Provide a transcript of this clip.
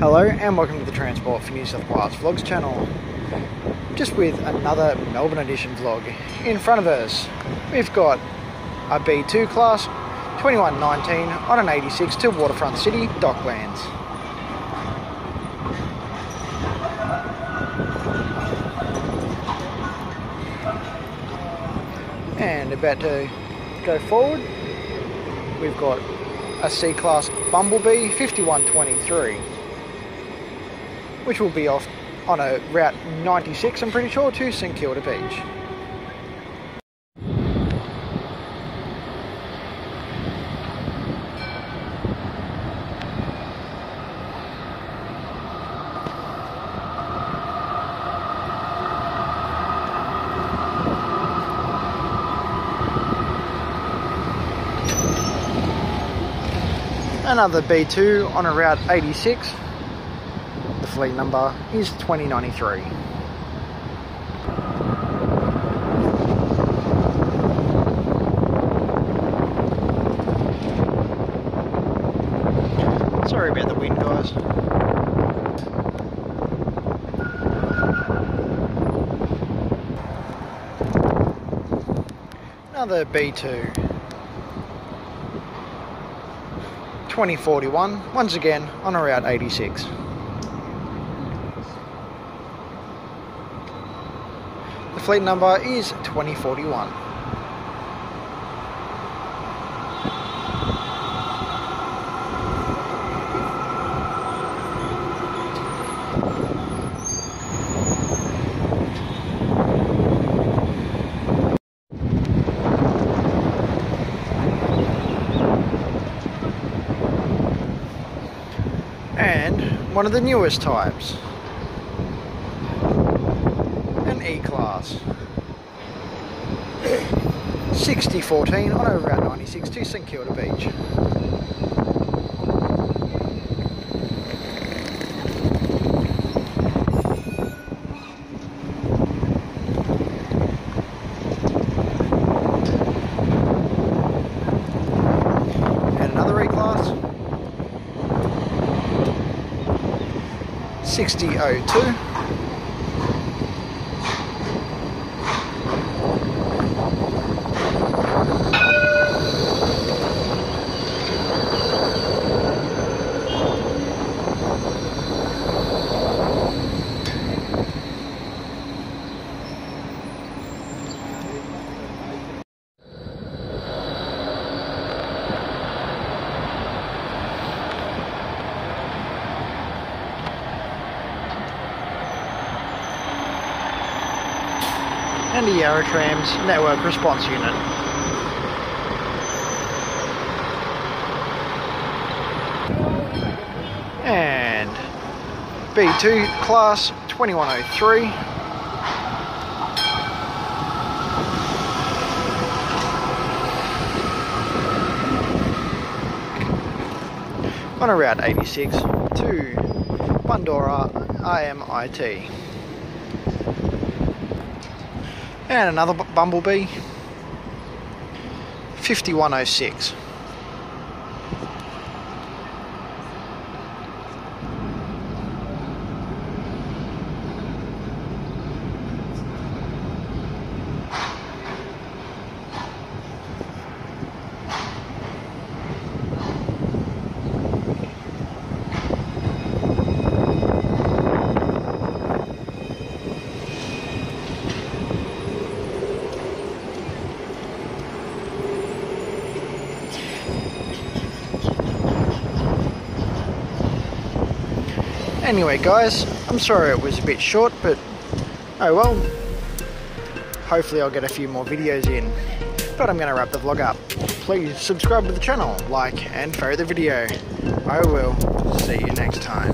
Hello and welcome to the Transport for New South Wales Vlogs channel. Just with another Melbourne edition vlog. In front of us, we've got a B2 class 2119 on an 86 to Waterfront City Docklands. And about to go forward, we've got a C-Class Bumblebee 5123 which will be off on a Route 96 I'm pretty sure to St Kilda Beach. Another B2 on a Route 86. Fleet number is 2093. Sorry about the wind guys. Another B2 2041, once again on Route 86. The fleet number is 2041. and one of the newest types an E-Class 6014 on over Route 96 to St Kilda Beach. And another E-Class 6002 and the Yarra Trams Network Response Unit. And B2 Class 2103. On a Route 86 to Bundoora RMIT. And another Bumblebee. 5106. Anyway guys, I'm sorry it was a bit short, but oh well. Hopefully I'll get a few more videos in. But I'm going to wrap the vlog up. Please subscribe to the channel, like and share the video. I will see you next time.